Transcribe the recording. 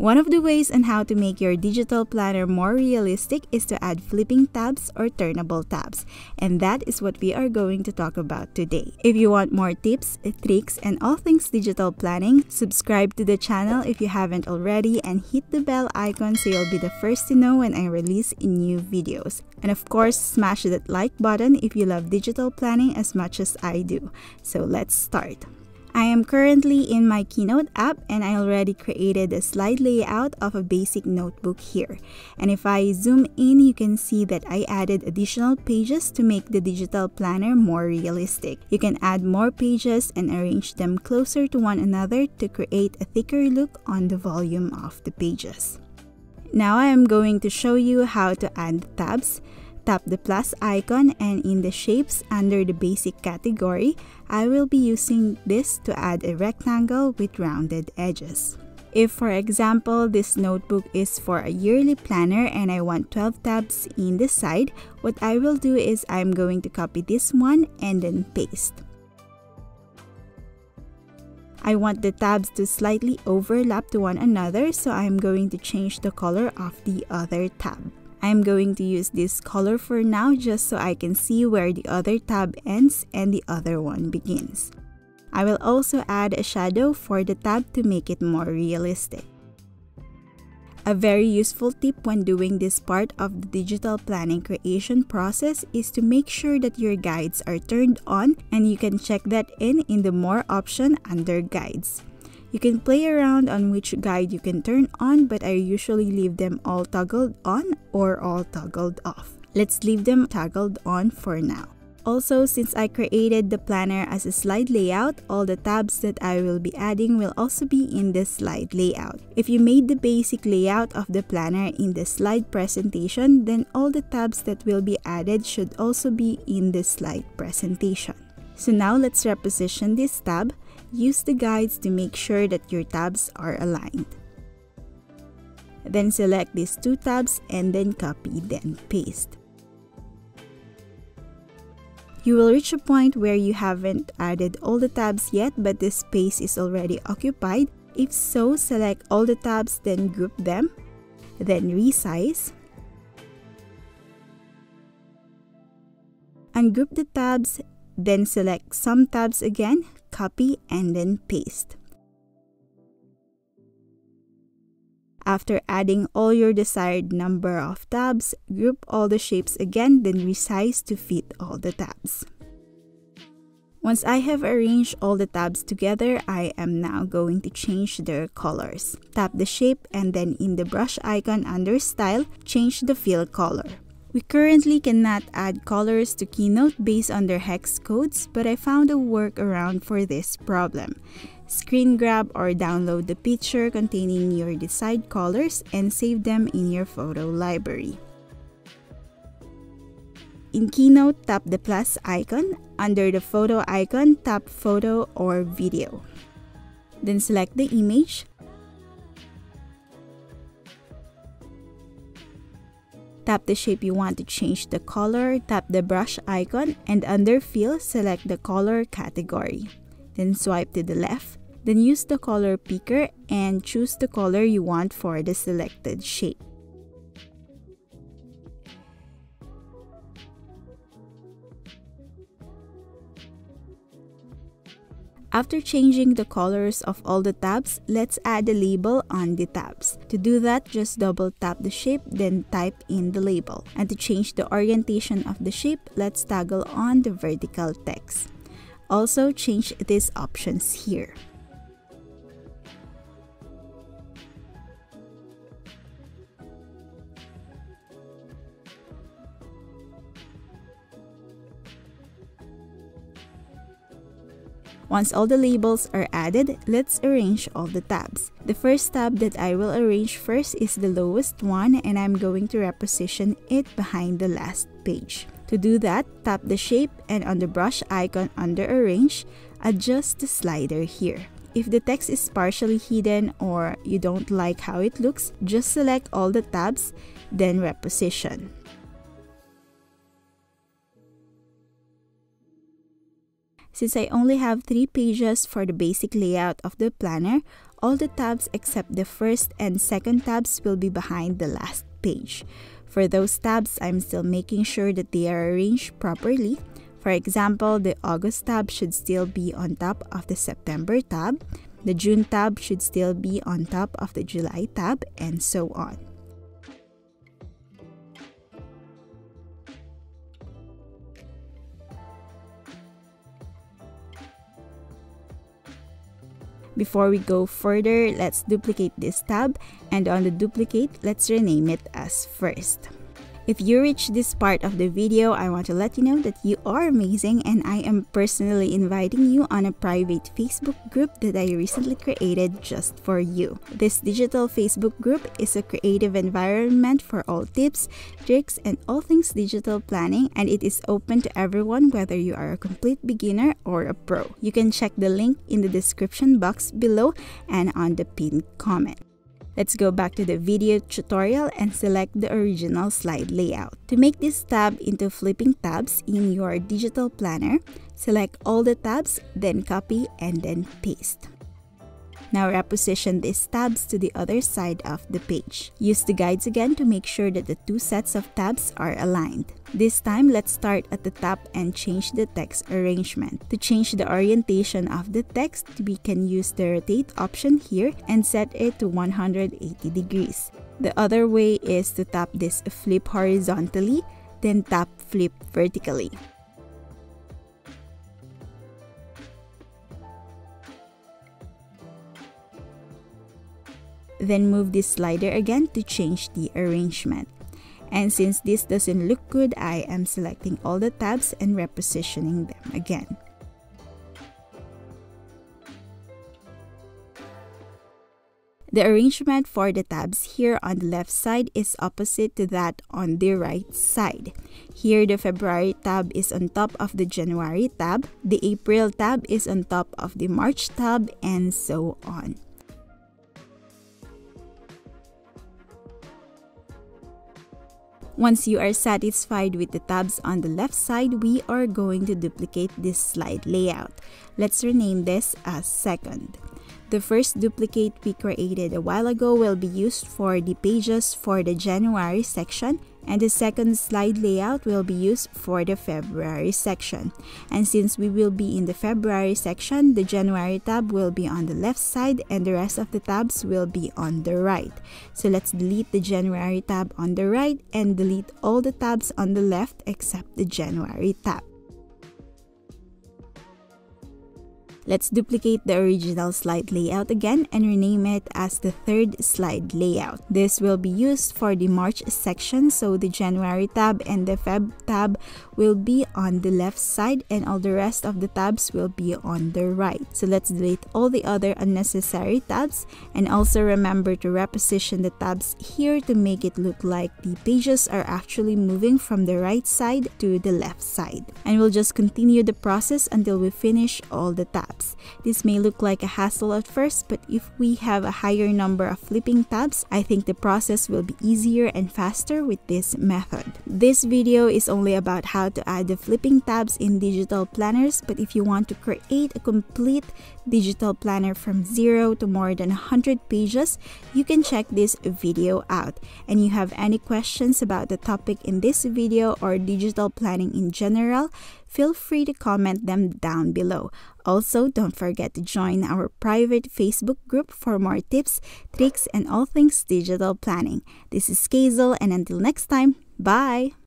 One of the ways on how to make your digital planner more realistic is to add flipping tabs or turnable tabs, and that is what we are going to talk about today. If you want more tips, tricks, and all things digital planning, subscribe to the channel if you haven't already and hit the bell icon so you'll be the first to know when I release new videos. And of course, smash that like button if you love digital planning as much as I do. So let's start. I am currently in my Keynote app and I already created a slide layout of a basic notebook here. And if I zoom in, you can see that I added additional pages to make the digital planner more realistic. You can add more pages and arrange them closer to one another to create a thicker look on the volume of the pages. Now I am going to show you how to add tabs tap the plus icon and in the shapes under the basic category, I will be using this to add a rectangle with rounded edges. If for example, this notebook is for a yearly planner and I want 12 tabs in the side, what I will do is I'm going to copy this one and then paste. I want the tabs to slightly overlap to one another so I'm going to change the color of the other tab. I'm going to use this color for now just so I can see where the other tab ends and the other one begins. I will also add a shadow for the tab to make it more realistic. A very useful tip when doing this part of the digital planning creation process is to make sure that your guides are turned on and you can check that in in the more option under guides. You can play around on which guide you can turn on but I usually leave them all toggled on or all toggled off. Let's leave them toggled on for now. Also, since I created the planner as a slide layout, all the tabs that I will be adding will also be in the slide layout. If you made the basic layout of the planner in the slide presentation, then all the tabs that will be added should also be in the slide presentation. So now let's reposition this tab. Use the guides to make sure that your tabs are aligned. Then select these two tabs and then copy then paste. You will reach a point where you haven't added all the tabs yet but the space is already occupied. If so, select all the tabs then group them, then resize. Ungroup the tabs, then select some tabs again, copy and then paste. After adding all your desired number of tabs, group all the shapes again then resize to fit all the tabs. Once I have arranged all the tabs together, I am now going to change their colors. Tap the shape and then in the brush icon under style, change the fill color. We currently cannot add colors to Keynote based on their hex codes, but I found a workaround for this problem. Screen grab or download the picture containing your desired colors and save them in your photo library. In Keynote, tap the plus icon. Under the photo icon, tap photo or video. Then select the image, Tap the shape you want to change the color, tap the brush icon, and under Fill, select the color category. Then swipe to the left. Then use the color picker and choose the color you want for the selected shape. After changing the colors of all the tabs, let's add a label on the tabs. To do that, just double tap the shape, then type in the label. And to change the orientation of the shape, let's toggle on the vertical text. Also, change these options here. Once all the labels are added, let's arrange all the tabs. The first tab that I will arrange first is the lowest one and I'm going to reposition it behind the last page. To do that, tap the shape and on the brush icon under Arrange, adjust the slider here. If the text is partially hidden or you don't like how it looks, just select all the tabs, then reposition. Since I only have 3 pages for the basic layout of the planner, all the tabs except the first and second tabs will be behind the last page. For those tabs, I'm still making sure that they are arranged properly. For example, the August tab should still be on top of the September tab, the June tab should still be on top of the July tab, and so on. Before we go further, let's duplicate this tab and on the duplicate, let's rename it as first. If you reach this part of the video, I want to let you know that you are amazing and I am personally inviting you on a private Facebook group that I recently created just for you. This digital Facebook group is a creative environment for all tips, tricks, and all things digital planning and it is open to everyone whether you are a complete beginner or a pro. You can check the link in the description box below and on the pinned comment. Let's go back to the video tutorial and select the original slide layout. To make this tab into flipping tabs in your digital planner, select all the tabs, then copy and then paste. Now reposition these tabs to the other side of the page. Use the guides again to make sure that the two sets of tabs are aligned. This time, let's start at the top and change the text arrangement. To change the orientation of the text, we can use the rotate option here and set it to 180 degrees. The other way is to tap this flip horizontally, then tap flip vertically. Then move this slider again to change the arrangement. And since this doesn't look good, I am selecting all the tabs and repositioning them again. The arrangement for the tabs here on the left side is opposite to that on the right side. Here, the February tab is on top of the January tab, the April tab is on top of the March tab, and so on. Once you are satisfied with the tabs on the left side, we are going to duplicate this slide layout. Let's rename this as second. The first duplicate we created a while ago will be used for the pages for the January section and the second slide layout will be used for the February section. And since we will be in the February section, the January tab will be on the left side and the rest of the tabs will be on the right. So let's delete the January tab on the right and delete all the tabs on the left except the January tab. Let's duplicate the original slide layout again and rename it as the third slide layout. This will be used for the March section so the January tab and the Feb tab will be on the left side and all the rest of the tabs will be on the right. So let's delete all the other unnecessary tabs and also remember to reposition the tabs here to make it look like the pages are actually moving from the right side to the left side. And we'll just continue the process until we finish all the tabs tabs. This may look like a hassle at first, but if we have a higher number of flipping tabs, I think the process will be easier and faster with this method. This video is only about how to add the flipping tabs in digital planners, but if you want to create a complete digital planner from zero to more than 100 pages, you can check this video out. And you have any questions about the topic in this video or digital planning in general, feel free to comment them down below. Also, don't forget to join our private Facebook group for more tips, tricks, and all things digital planning. This is Keizle, and until next time, bye!